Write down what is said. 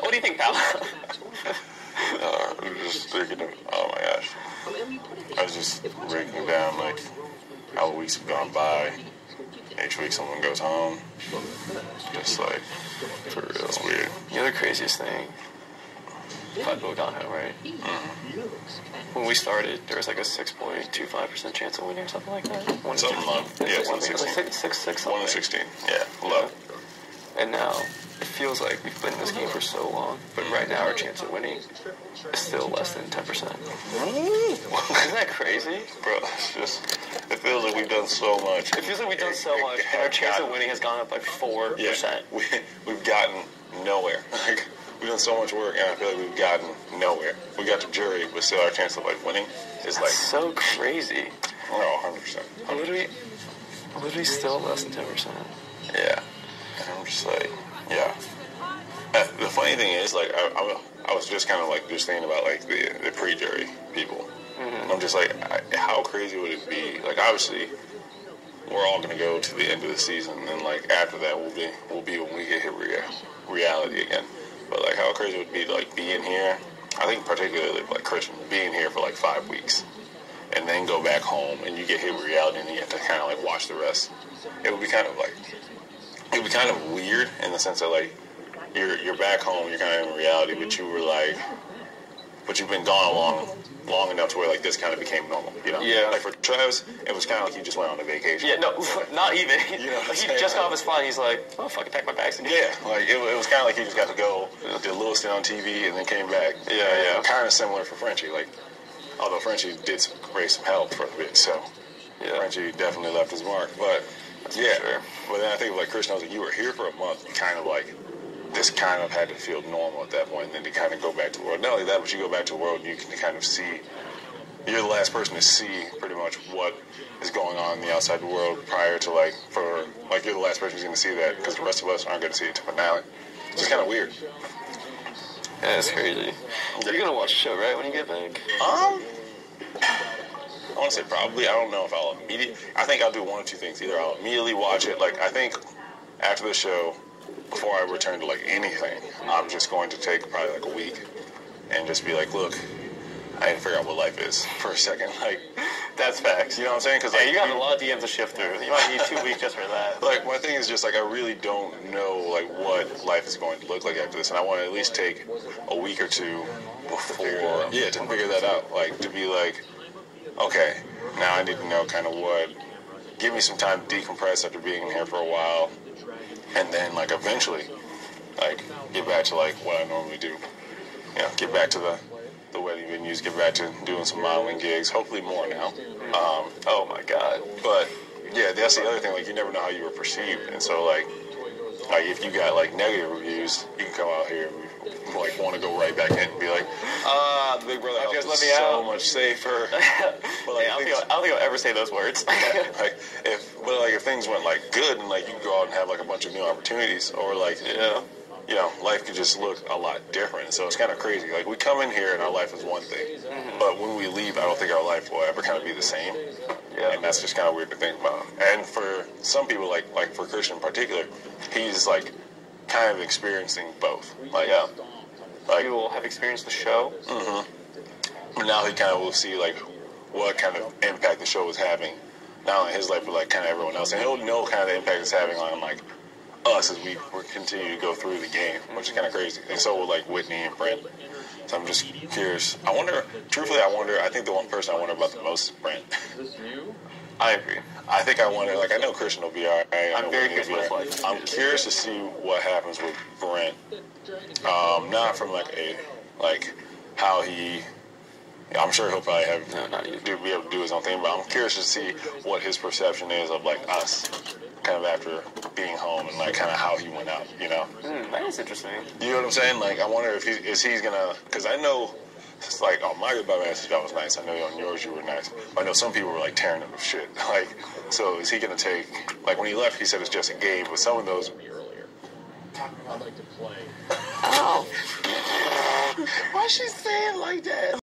what do you think, pal? Uh, I'm just thinking of, oh my gosh. I was just breaking down like how the weeks have gone by. Each week someone goes home. Just like, for real. It's weird. You know the craziest thing? Five people gone home, right? When we started, there was like a 6.25% chance of winning or something like that. One in Something 16. like- yeah, Six one in something, 16. Six, six, six One in something. 16. Yeah, low. And now, it feels like we've been in this game for so long, but right now our chance of winning is still less than 10%. Isn't that crazy? Bro, it's just, it feels like we've done so much. It feels like we've done so much, and our chance of winning has gone up by 4%. Yeah, we, we've gotten nowhere. Like, we've done so much work, and I feel like we've gotten nowhere. We got to jury, but still our chance of like winning is like, so crazy. oh, 100%. I'm literally, literally still less than 10%. Yeah. And I'm just like, yeah. Uh, the funny thing is, like, I, I, I was just kind of like just thinking about like the the pre-jury people. I'm just like, I, how crazy would it be? Like, obviously, we're all gonna go to the end of the season, and like after that, we'll be we'll be when we get hit rea- reality again. But like, how crazy would it be to like be in here? I think particularly like Christian being here for like five weeks, and then go back home, and you get hit with reality, and you have to kind of like watch the rest. It would be kind of like it would be kind of weird in the sense that like you're you're back home, you're kind of in reality, but you were like, but you've been gone long long enough to where like this kind of became normal, you know? Yeah. Like for Travis, it was kind of like he just went on a vacation. Yeah, no, not even. You know like, he just got off his flight. He's like, oh, fuck, I pack my bags and Yeah, like it, it was kind of like he just got to go, did a little stint on TV, and then came back. Yeah, yeah. Kind of similar for Frenchie, like although Frenchie did some, raise some hell for a bit, so Yeah. Frenchie definitely left his mark. But yeah, sure. but then I think like I was like, you were here for a month, you kind of like this kind of had to feel normal at that point, and then to kind of go back to the world. Not only that, but you go back to the world, and you can kind of see. You're the last person to see pretty much what is going on in the outside world prior to like for like you're the last person who's going to see that because the rest of us aren't going to see it to finale. It's just kind of weird. Yeah, it's crazy. You're gonna watch the show, right, when you get back? Um, want to say probably. I don't know if I'll immediately. I think I'll do one of two things. Either I'll immediately watch it. Like I think after the show, before I return to like anything, I'm just going to take probably like a week and just be like, look, I need to figure out what life is for a second. Like that's facts. You know what I'm saying? Because Yeah, you got a lot of DMs to shift through. You might need two weeks just for that. like my thing is just like I really don't know like what life is going to look like after this, and I want to at least take a week or two before, yeah, to figure that out. Like to be like, okay, now I need to know kind of what. Give me some time to decompress after being here for a while, and then like eventually, like get back to like what I normally do. You know, get back to the the wedding venues, get back to doing some modeling gigs. Hopefully more now. Um, Oh my god. but yeah, that's the other thing. Like you never know how you were perceived, and so like, like if you got like negative reviews, you can come out here and like want to go right back in and be like, ah, the Big Brother house Just let me so out." much safer. But like, Yeah, I, don't things, think I'll, I don't think I'll ever say those words. like if but like if things went like good and like you can go out and have like a bunch of new opportunities, or like yeah. you know, life could just look a lot different. So it's kind of crazy. Like we come in here and our life is one thing, mm-hmm. but when we leave, I don't think our life will ever kind of be the same. Yeah. And that's just kind of weird to think about. And for some people, like like for Christian in particular, he's like kind of experiencing both. Like yeah, like You will have experienced the show. But now he kind of will see like what kind of impact the show is having, not only in his life but like kind of everyone else, and he'll know kind of the impact it's having on like us as we we continue to go through the game, which is kind of crazy. And so will like Whitney and Brent. So I'm just curious. I wonder, truthfully, I wonder. I think the one person I wonder about the most is Brent. Is this you? I agree. I think I wonder. Like I know Christian will be alright. I I'm very Whitney will good be with his alright. life. I'm curious to see what happens with Brent. Um, not from like a like how he. I'm sure he'll probably have No, not do, be able to do his own thing, but I'm curious to see what his perception is of like us, kind of after being home and like kind of how he went out. You know. Hmm, that is interesting. You know what I'm saying? Like, I wonder if he is he's gonna, because I know, it's like, on my goodbye message that was nice. I know on yours you were nice. But I know some people were like tearing him to shit. Like, so is he gonna take? Like when he left, he said it's just a game. But some of those, I'd like to play. Oh. why she say it like that?